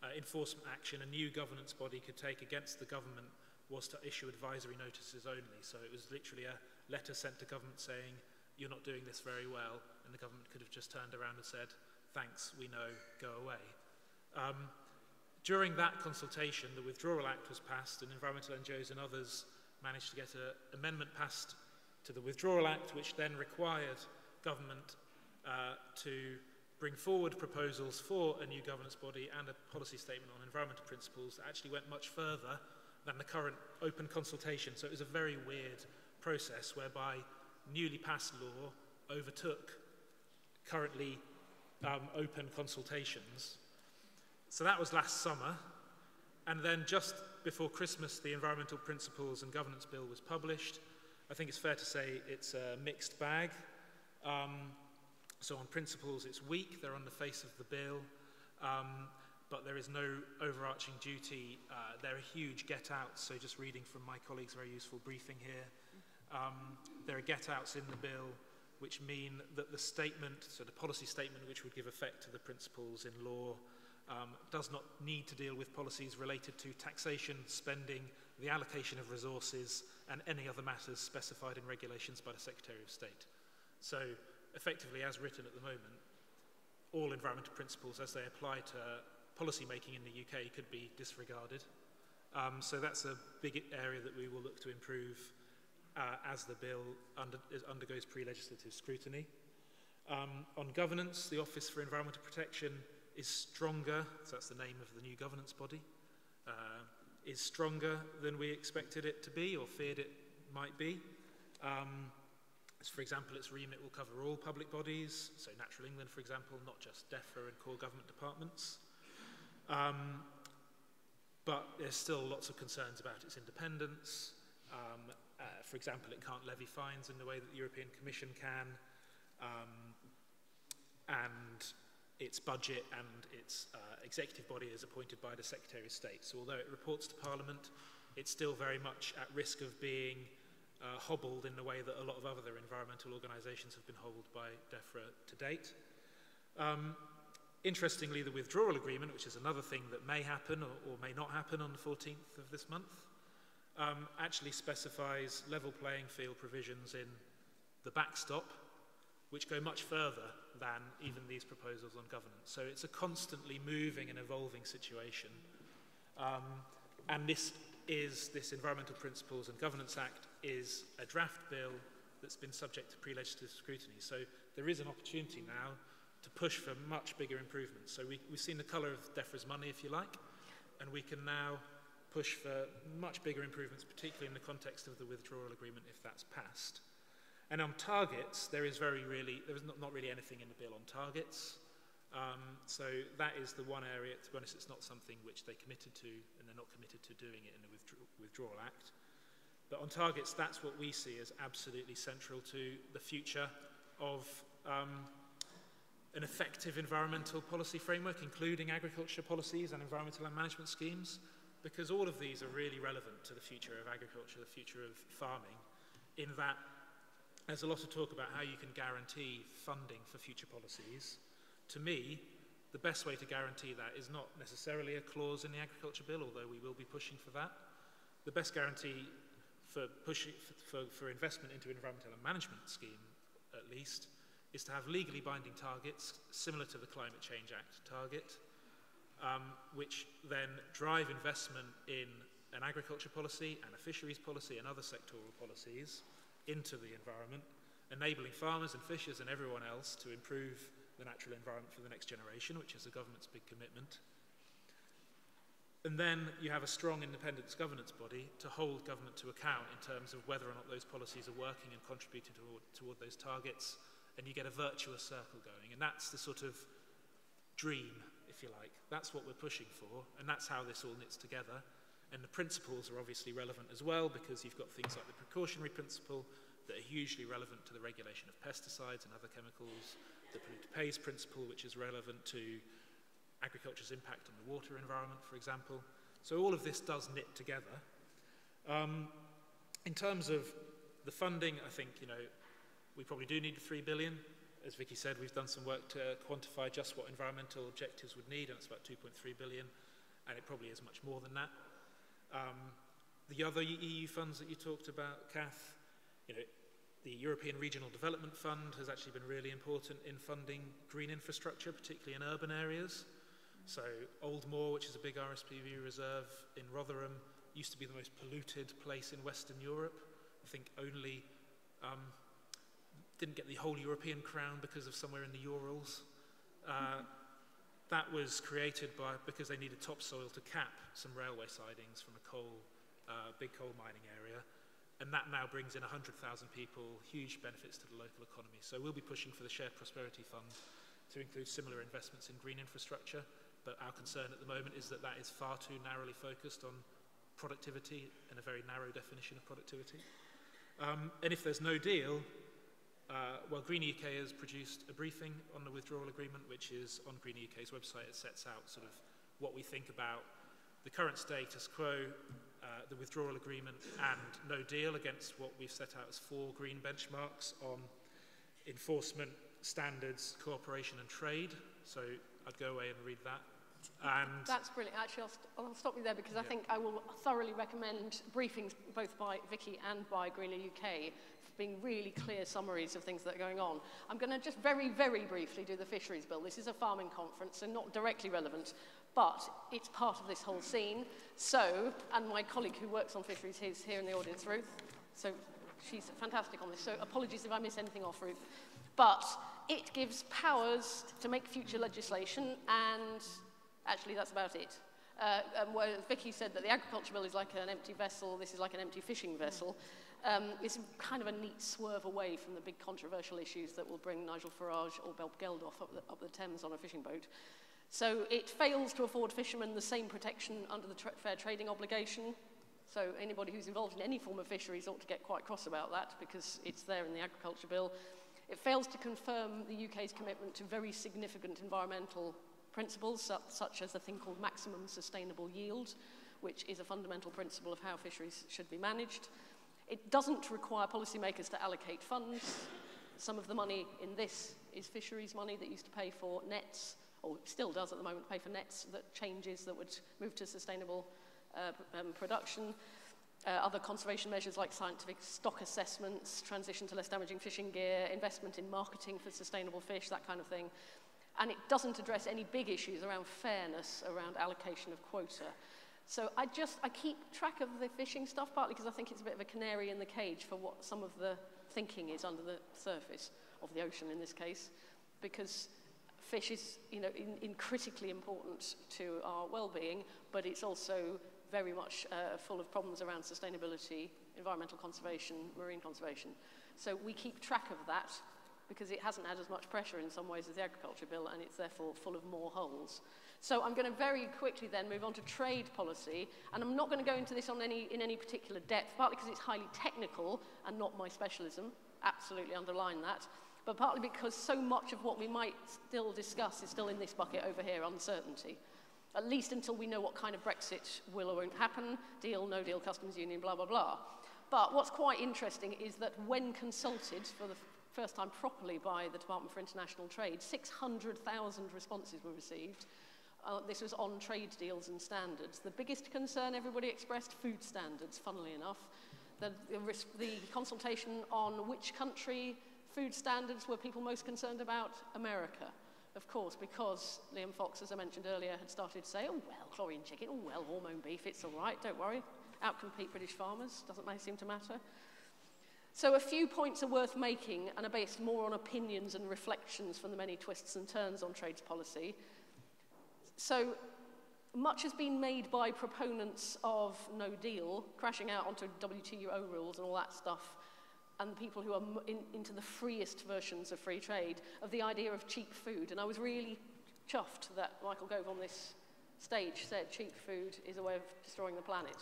uh, enforcement action a new governance body could take against the government was to issue advisory notices only. So it was literally a letter sent to government saying, you're not doing this very well, and the government could have just turned around and said, thanks, we know, go away. Um, during that consultation, the Withdrawal Act was passed, and environmental NGOs and others managed to get an amendment passed to the Withdrawal Act, which then required government uh, to bring forward proposals for a new governance body and a policy statement on environmental principles that actually went much further than the current open consultation. So it was a very weird process whereby newly passed law overtook currently um, open consultations. So that was last summer. And then just before Christmas, the Environmental Principles and Governance Bill was published. I think it's fair to say it's a mixed bag. Um, so on principles, it's weak. They're on the face of the bill. Um, but there is no overarching duty. Uh, there are huge get-outs, so just reading from my colleague's very useful briefing here. Um, there are get-outs in the bill which mean that the statement, so the policy statement which would give effect to the principles in law, um, does not need to deal with policies related to taxation, spending, the allocation of resources, and any other matters specified in regulations by the Secretary of State. So, effectively, as written at the moment, all environmental principles as they apply to policy making in the UK could be disregarded. Um, so that's a big area that we will look to improve uh, as the bill under, undergoes pre-legislative scrutiny. Um, on governance, the Office for Environmental Protection is stronger, so that's the name of the new governance body, uh, is stronger than we expected it to be or feared it might be. Um, for example, its remit will cover all public bodies, so Natural England, for example, not just DEFRA and core government departments. Um, but there's still lots of concerns about its independence. Um, uh, for example, it can't levy fines in the way that the European Commission can. Um, and its budget and its uh, executive body is appointed by the Secretary of State. So although it reports to Parliament, it's still very much at risk of being uh, hobbled in the way that a lot of other environmental organisations have been hobbled by DEFRA to date. Um, Interestingly, the withdrawal agreement, which is another thing that may happen or, or may not happen on the 14th of this month, um, actually specifies level playing field provisions in the backstop, which go much further than even these proposals on governance. So it's a constantly moving and evolving situation. Um, and this is, this Environmental Principles and Governance Act is a draft bill that's been subject to pre-legislative scrutiny. So there is an opportunity now to push for much bigger improvements. So we, we've seen the colour of DEFRA's money, if you like, and we can now push for much bigger improvements, particularly in the context of the withdrawal agreement if that's passed. And on targets, there is very really, there is not, not really anything in the bill on targets. Um, so that is the one area, to be honest, it's not something which they committed to, and they're not committed to doing it in the withdraw withdrawal act. But on targets, that's what we see as absolutely central to the future of um, an effective environmental policy framework, including agriculture policies and environmental management schemes, because all of these are really relevant to the future of agriculture, the future of farming, in that there's a lot of talk about how you can guarantee funding for future policies. To me, the best way to guarantee that is not necessarily a clause in the agriculture bill, although we will be pushing for that. The best guarantee for, for, for investment into environmental and management scheme, at least, is to have legally binding targets similar to the Climate Change Act target, um, which then drive investment in an agriculture policy and a fisheries policy and other sectoral policies into the environment, enabling farmers and fishers and everyone else to improve the natural environment for the next generation, which is the government's big commitment. And then you have a strong independence governance body to hold government to account in terms of whether or not those policies are working and contributing toward, toward those targets and you get a virtuous circle going. And that's the sort of dream, if you like. That's what we're pushing for, and that's how this all knits together. And the principles are obviously relevant as well because you've got things like the precautionary principle that are hugely relevant to the regulation of pesticides and other chemicals, the polluter pays principle, which is relevant to agriculture's impact on the water environment, for example. So all of this does knit together. Um, in terms of the funding, I think, you know, we probably do need 3 billion. As Vicki said, we've done some work to quantify just what environmental objectives would need, and it's about 2.3 billion, and it probably is much more than that. Um, the other EU funds that you talked about, Kath, you know, the European Regional Development Fund has actually been really important in funding green infrastructure, particularly in urban areas. So Old Moor, which is a big RSPB reserve in Rotherham, used to be the most polluted place in Western Europe. I think only um, didn't get the whole European crown because of somewhere in the Urals. Uh, that was created by, because they needed topsoil to cap some railway sidings from a coal, uh, big coal mining area. And that now brings in 100,000 people, huge benefits to the local economy. So we'll be pushing for the Shared Prosperity Fund to include similar investments in green infrastructure. But our concern at the moment is that that is far too narrowly focused on productivity and a very narrow definition of productivity. Um, and if there's no deal, uh, well, Greener UK has produced a briefing on the withdrawal agreement, which is on Greener UK's website. It sets out sort of what we think about the current status quo, uh, the withdrawal agreement, and no deal against what we've set out as four green benchmarks on enforcement, standards, cooperation, and trade. So I'd go away and read that. And That's brilliant. Actually, I'll, st I'll stop you there because yeah. I think I will thoroughly recommend briefings both by Vicki and by Greener UK being really clear summaries of things that are going on. I'm going to just very, very briefly do the fisheries bill. This is a farming conference, so not directly relevant, but it's part of this whole scene. So, and my colleague who works on fisheries is here in the audience, Ruth. So she's fantastic on this. So apologies if I miss anything off, Ruth. But it gives powers to make future legislation, and actually that's about it. Uh, um, Vicki said that the agriculture bill is like an empty vessel, this is like an empty fishing vessel. Um, it's kind of a neat swerve away from the big controversial issues that will bring Nigel Farage or Bob Geldof up the, up the Thames on a fishing boat. So it fails to afford fishermen the same protection under the tra fair trading obligation. So anybody who's involved in any form of fisheries ought to get quite cross about that because it's there in the agriculture bill. It fails to confirm the UK's commitment to very significant environmental principles, such as a thing called maximum sustainable yield, which is a fundamental principle of how fisheries should be managed. It doesn't require policymakers to allocate funds. Some of the money in this is fisheries money that used to pay for nets, or still does at the moment pay for nets that changes that would move to sustainable uh, um, production. Uh, other conservation measures like scientific stock assessments, transition to less damaging fishing gear, investment in marketing for sustainable fish, that kind of thing. And it doesn't address any big issues around fairness, around allocation of quota. So I just, I keep track of the fishing stuff, partly because I think it's a bit of a canary in the cage for what some of the thinking is under the surface of the ocean in this case, because fish is, you know, in, in critically important to our well-being, but it's also very much uh, full of problems around sustainability, environmental conservation, marine conservation. So we keep track of that because it hasn't had as much pressure in some ways as the agriculture bill and it's therefore full of more holes. So I'm going to very quickly then move on to trade policy, and I'm not going to go into this on any, in any particular depth, partly because it's highly technical and not my specialism, absolutely underline that, but partly because so much of what we might still discuss is still in this bucket over here, uncertainty. At least until we know what kind of Brexit will or won't happen, deal, no deal, customs union, blah, blah, blah. But what's quite interesting is that when consulted for the first time properly by the Department for International Trade, 600,000 responses were received uh, this was on trade deals and standards. The biggest concern everybody expressed, food standards, funnily enough. The, the, the consultation on which country food standards were people most concerned about, America. Of course, because Liam Fox, as I mentioned earlier, had started to say, oh, well, chlorine chicken, oh, well, hormone beef, it's all right, don't worry. Outcompete British farmers, doesn't seem to matter. So a few points are worth making and are based more on opinions and reflections from the many twists and turns on trades policy. So much has been made by proponents of no deal, crashing out onto WTO rules and all that stuff, and people who are in, into the freest versions of free trade, of the idea of cheap food. And I was really chuffed that Michael Gove on this stage said cheap food is a way of destroying the planet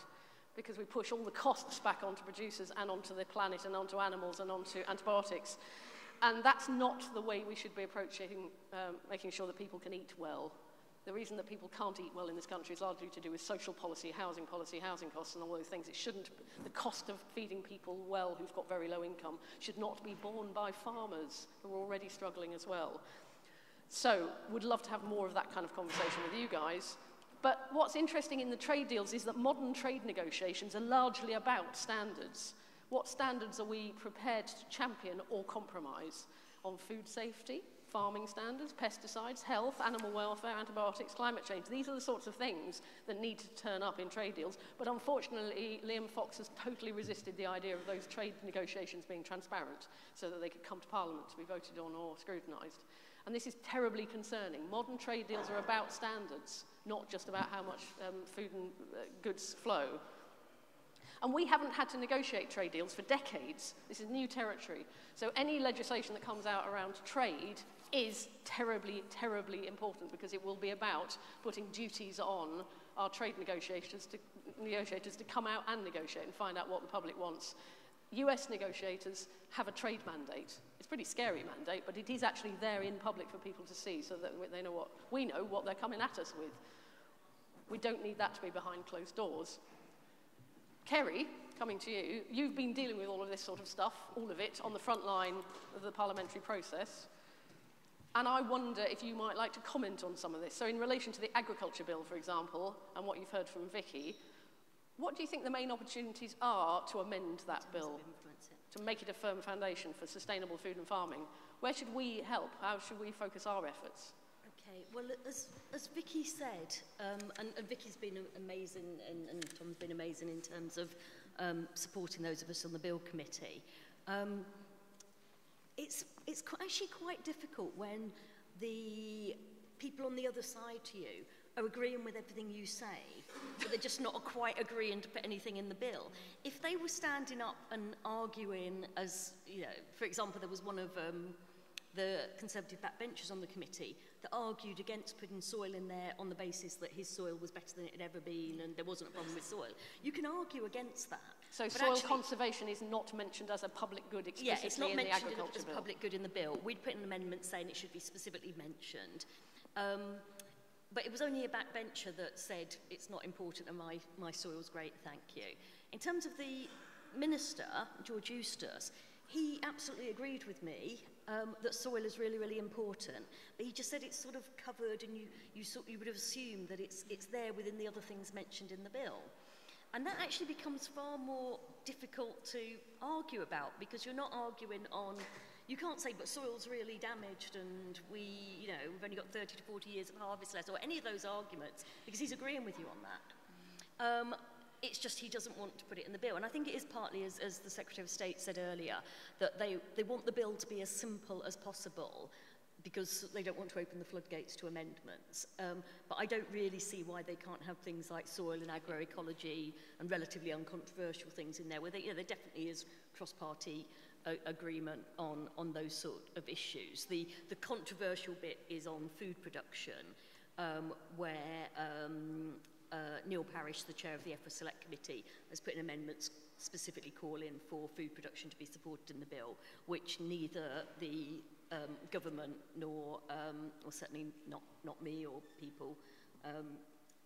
because we push all the costs back onto producers and onto the planet and onto animals and onto antibiotics. And that's not the way we should be approaching um, making sure that people can eat well. The reason that people can't eat well in this country is largely to do with social policy, housing policy, housing costs, and all those things. It shouldn't, the cost of feeding people well who've got very low income should not be borne by farmers who are already struggling as well. So, would love to have more of that kind of conversation with you guys. But what's interesting in the trade deals is that modern trade negotiations are largely about standards. What standards are we prepared to champion or compromise on food safety, farming standards, pesticides, health, animal welfare, antibiotics, climate change. These are the sorts of things that need to turn up in trade deals. But unfortunately, Liam Fox has totally resisted the idea of those trade negotiations being transparent so that they could come to Parliament to be voted on or scrutinised. And this is terribly concerning. Modern trade deals are about standards, not just about how much um, food and uh, goods flow. And we haven't had to negotiate trade deals for decades. This is new territory. So any legislation that comes out around trade is terribly, terribly important because it will be about putting duties on our trade negotiators to, negotiators to come out and negotiate and find out what the public wants. US negotiators have a trade mandate. It's a pretty scary mandate, but it is actually there in public for people to see so that they know what we know what they're coming at us with. We don't need that to be behind closed doors. Kerry, coming to you, you've been dealing with all of this sort of stuff, all of it, on the front line of the parliamentary process. And I wonder if you might like to comment on some of this. So in relation to the agriculture bill, for example, and what you've heard from Vicky, what do you think the main opportunities are to amend that bill? to make it a firm foundation for sustainable food and farming. Where should we help? How should we focus our efforts? Okay, well, as, as Vicky said, um, and, and Vicky's been amazing and, and Tom's been amazing in terms of um, supporting those of us on the Bill Committee, um, it's, it's actually quite difficult when the people on the other side to you are agreeing with everything you say, but they're just not quite agreeing to put anything in the bill. If they were standing up and arguing as, you know, for example, there was one of um, the Conservative backbenchers on the committee that argued against putting soil in there on the basis that his soil was better than it had ever been and there wasn't a problem with soil. You can argue against that. So but soil actually, conservation is not mentioned as a public good explicitly yeah, it's not in mentioned the agriculture as bill. public good in the bill. We'd put an amendment saying it should be specifically mentioned. Um, but it was only a backbencher that said it's not important and my, my soil's great, thank you. In terms of the minister, George Eustice, he absolutely agreed with me um, that soil is really, really important. But he just said it's sort of covered and you, you, sort, you would have assumed that it's, it's there within the other things mentioned in the bill. And that actually becomes far more difficult to argue about because you're not arguing on, you can't say, but soil's really damaged and we, you know, we've only got 30 to 40 years of harvest left or any of those arguments because he's agreeing with you on that. Um, it's just he doesn't want to put it in the bill. And I think it is partly, as, as the Secretary of State said earlier, that they, they want the bill to be as simple as possible because they don't want to open the floodgates to amendments. Um, but I don't really see why they can't have things like soil and agroecology and relatively uncontroversial things in there, where they, you know, there definitely is cross-party agreement on, on those sort of issues. The, the controversial bit is on food production, um, where um, uh, Neil Parish, the chair of the EFRA Select Committee, has put in amendments specifically calling for food production to be supported in the bill, which neither the um, government nor, um, or certainly not, not me or people, um,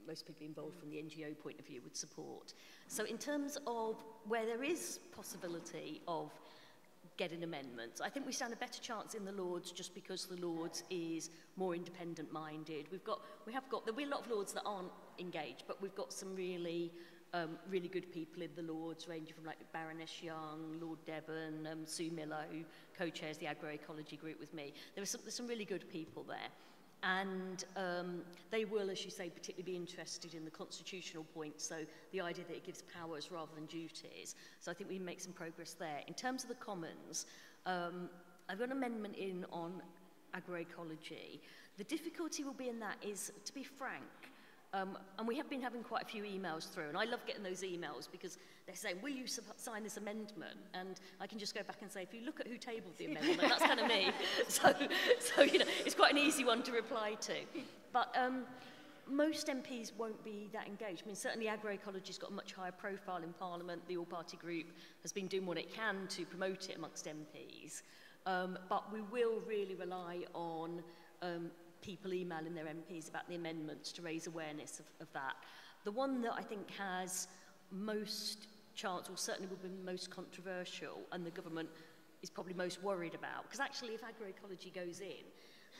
most people involved from the NGO point of view would support. So in terms of where there is possibility of getting amendments, I think we stand a better chance in the Lords just because the Lords is more independent minded. We've got, we have got, there'll be a lot of Lords that aren't engaged, but we've got some really um, really good people in the Lords, ranging from like Baroness Young, Lord Deben, um, Sue Miller, who co-chairs the agroecology group with me. There are some, there's some really good people there. And um, they will, as you say, particularly be interested in the constitutional point, so the idea that it gives powers rather than duties. So I think we can make some progress there. In terms of the Commons, um, I've got an amendment in on agroecology. The difficulty will be in that is, to be frank, Um, and we have been having quite a few emails through, and I love getting those emails because they're saying, will you sign this amendment? And I can just go back and say, if you look at who tabled the amendment, that's kind of me. So, so, you know, it's quite an easy one to reply to. But um, most MPs won't be that engaged. I mean, certainly agroecology's got a much higher profile in Parliament. The all-party group has been doing what it can to promote it amongst MPs. Um, but we will really rely on um, people emailing their MPs about the amendments to raise awareness of, of that. The one that I think has most chance, or certainly will be most controversial, and the government is probably most worried about, because actually if agroecology goes in,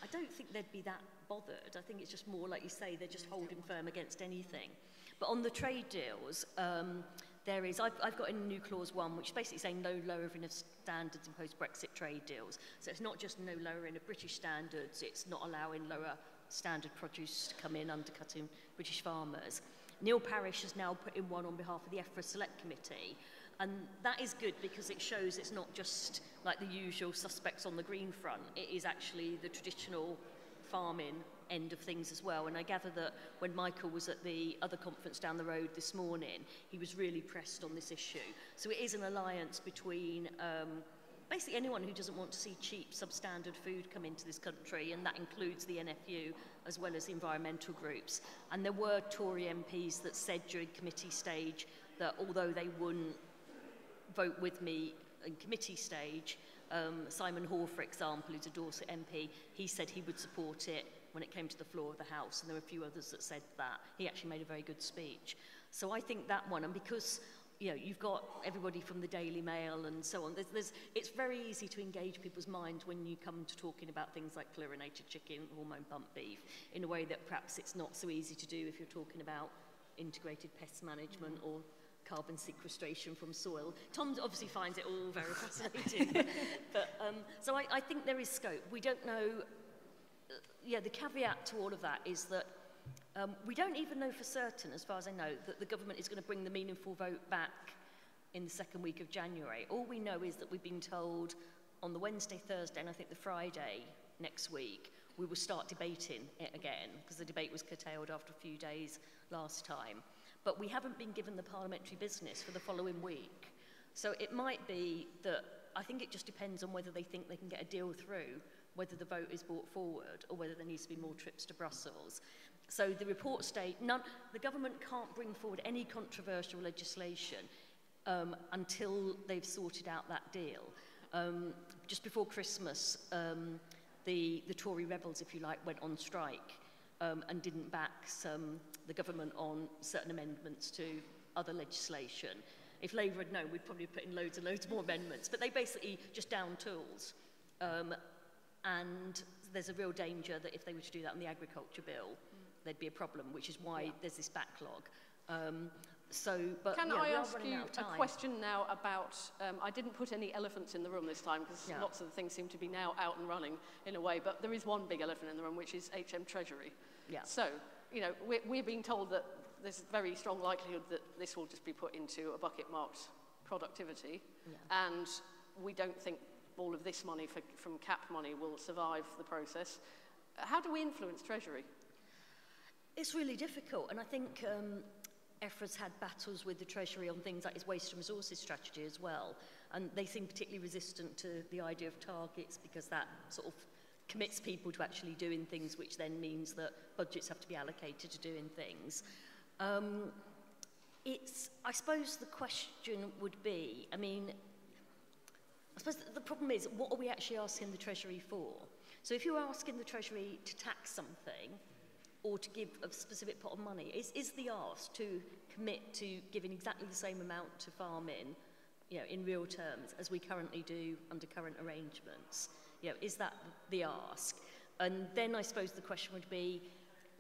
I don't think they'd be that bothered. I think it's just more, like you say, they're just holding firm against anything. But on the trade deals, um, there is, I've, I've got in new clause one, which is basically saying no lowering of standards in post-Brexit trade deals. So it's not just no lowering of British standards, it's not allowing lower standard produce to come in, undercutting British farmers. Neil Parish has now put in one on behalf of the EFRA Select Committee. And that is good because it shows it's not just like the usual suspects on the green front. It is actually the traditional farming end of things as well. And I gather that when Michael was at the other conference down the road this morning, he was really pressed on this issue. So it is an alliance between um, basically anyone who doesn't want to see cheap, substandard food come into this country, and that includes the NFU as well as the environmental groups. And there were Tory MPs that said during committee stage that although they wouldn't vote with me in committee stage, um, Simon Hoare, for example, who's a Dorset MP, he said he would support it when it came to the floor of the House, and there were a few others that said that. He actually made a very good speech. So I think that one, and because you know, you've got everybody from the Daily Mail and so on. There's, there's, it's very easy to engage people's minds when you come to talking about things like chlorinated chicken, hormone pump beef, in a way that perhaps it's not so easy to do if you're talking about integrated pest management mm. or carbon sequestration from soil. Tom obviously finds it all very fascinating. but, um, so I, I think there is scope. We don't know, yeah, the caveat to all of that is that um, we don't even know for certain, as far as I know, that the government is going to bring the meaningful vote back in the second week of January. All we know is that we've been told on the Wednesday, Thursday, and I think the Friday next week, we will start debating it again, because the debate was curtailed after a few days last time. But we haven't been given the parliamentary business for the following week. So it might be that I think it just depends on whether they think they can get a deal through, whether the vote is brought forward or whether there needs to be more trips to Brussels. So the report state none, the government can't bring forward any controversial legislation um, until they've sorted out that deal. Um, just before Christmas, um, the, the Tory rebels, if you like, went on strike um, and didn't back some, the government on certain amendments to other legislation. If Labour had known, we'd probably put in loads and loads more amendments, but they basically just down tools. Um, And there's a real danger that if they were to do that on the agriculture bill, mm. there'd be a problem, which is why yeah. there's this backlog. Um, so, but, Can yeah, I ask you a question now about, um, I didn't put any elephants in the room this time because yeah. lots of the things seem to be now out and running in a way, but there is one big elephant in the room, which is HM Treasury. Yeah. So, you know, we're, we're being told that there's a very strong likelihood that this will just be put into a bucket marked productivity. Yeah. And we don't think all of this money for, from cap money will survive the process. How do we influence Treasury? It's really difficult, and I think um, EFRA's had battles with the Treasury on things like its waste and resources strategy as well, and they seem particularly resistant to the idea of targets because that sort of commits people to actually doing things, which then means that budgets have to be allocated to doing things. Um, it's, I suppose the question would be, I mean, I suppose the problem is, what are we actually asking the Treasury for? So if you're asking the Treasury to tax something, or to give a specific pot of money? Is, is the ask to commit to giving exactly the same amount to farming, you know, in real terms as we currently do under current arrangements? You know, is that the ask? And then I suppose the question would be,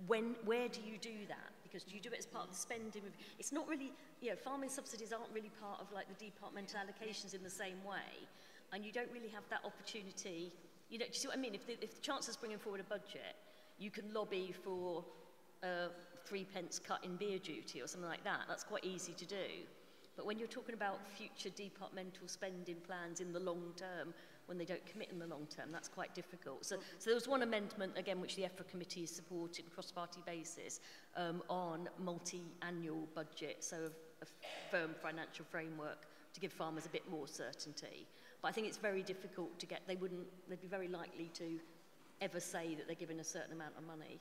when, where do you do that? Because do you do it as part of the spending? It's not really, you know, farming subsidies aren't really part of like the departmental allocations in the same way. and you don't really have that opportunity. You know, do you see what I mean? If the, if the Chancellor's bringing forward a budget, you can lobby for a three pence cut in beer duty or something like that. That's quite easy to do. But when you're talking about future departmental spending plans in the long term, when they don't commit in the long term, that's quite difficult. So, so there was one amendment, again, which the EFRA committee is supporting cross-party basis um, on multi-annual budget, so a, a firm financial framework to give farmers a bit more certainty. But I think it's very difficult to get, they wouldn't, they'd be very likely to ever say that they're given a certain amount of money.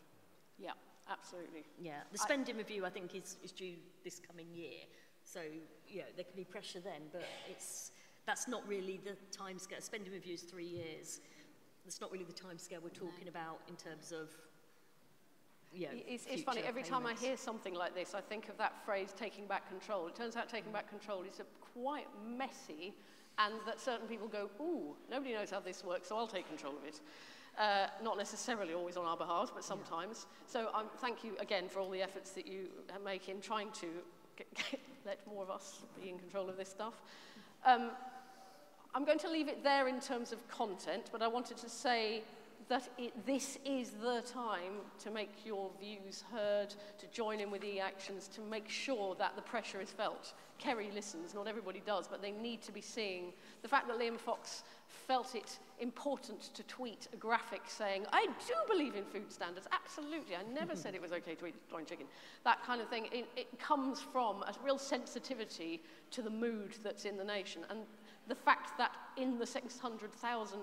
Yeah, absolutely. Yeah, the spending I, review I think is, is due this coming year. So, yeah, there can be pressure then, but it's, that's not really the time scale. Spending review is three years. That's not really the time scale we're talking no. about in terms of yeah, it's, it's funny, every payments. time I hear something like this, I think of that phrase, taking back control. It turns out taking back control is a quite messy, and that certain people go, ooh, nobody knows how this works, so I'll take control of it. Uh, not necessarily always on our behalf, but sometimes. Yeah. So um, thank you again for all the efforts that you make in trying to get, get, let more of us be in control of this stuff. Um, I'm going to leave it there in terms of content, but I wanted to say that it, this is the time to make your views heard, to join in with the actions, to make sure that the pressure is felt. Kerry listens, not everybody does, but they need to be seeing. The fact that Liam Fox felt it important to tweet a graphic saying, I do believe in food standards, absolutely, I never said it was okay to eat joint chicken. That kind of thing, it, it comes from a real sensitivity to the mood that's in the nation. And the fact that in the 600,000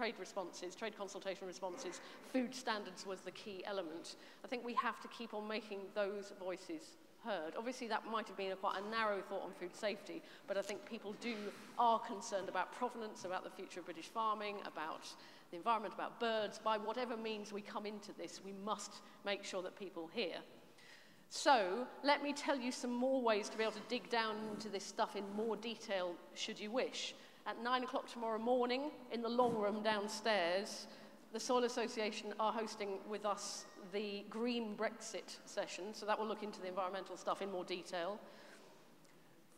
trade responses, trade consultation responses, food standards was the key element. I think we have to keep on making those voices heard. Obviously, that might have been a quite a narrow thought on food safety, but I think people do are concerned about provenance, about the future of British farming, about the environment, about birds. By whatever means we come into this, we must make sure that people hear. So, let me tell you some more ways to be able to dig down into this stuff in more detail, should you wish. At 9 o'clock tomorrow morning, in the long room downstairs, the Soil Association are hosting with us the Green Brexit session, so that will look into the environmental stuff in more detail.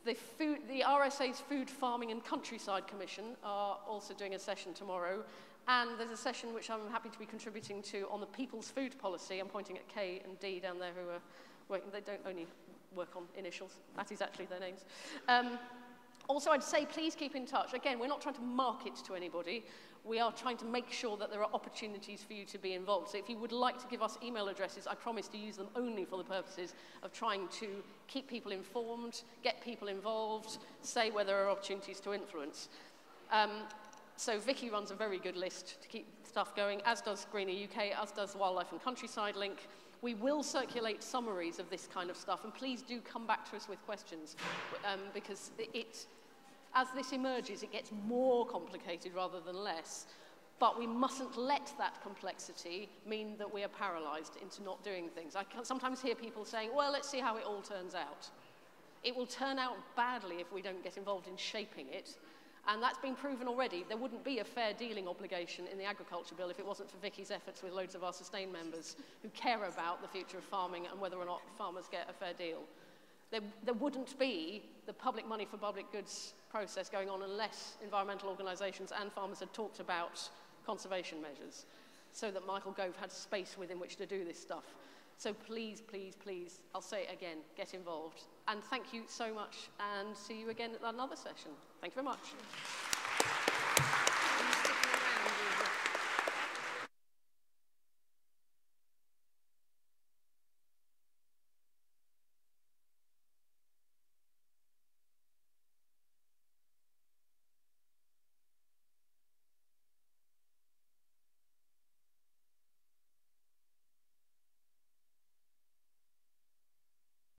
The, food, the RSA's Food Farming and Countryside Commission are also doing a session tomorrow, and there's a session which I'm happy to be contributing to on the People's Food Policy. I'm pointing at K and D down there who are working. They don't only work on initials. That is actually their names. Um, Also, I'd say please keep in touch. Again, we're not trying to market to anybody. We are trying to make sure that there are opportunities for you to be involved. So if you would like to give us email addresses, I promise to use them only for the purposes of trying to keep people informed, get people involved, say where there are opportunities to influence. Um, so Vicky runs a very good list to keep stuff going, as does Greener UK, as does Wildlife and Countryside Link. We will circulate summaries of this kind of stuff, and please do come back to us with questions, um, because it, as this emerges, it gets more complicated rather than less. But we mustn't let that complexity mean that we are paralysed into not doing things. I sometimes hear people saying, well, let's see how it all turns out. It will turn out badly if we don't get involved in shaping it. And that's been proven already. There wouldn't be a fair dealing obligation in the agriculture bill if it wasn't for Vicky's efforts with loads of our sustain members who care about the future of farming and whether or not farmers get a fair deal. There, there wouldn't be the public money for public goods process going on unless environmental organisations and farmers had talked about conservation measures so that Michael Gove had space within which to do this stuff. So please, please, please, I'll say it again, get involved. And thank you so much and see you again at another session. Thank you very much.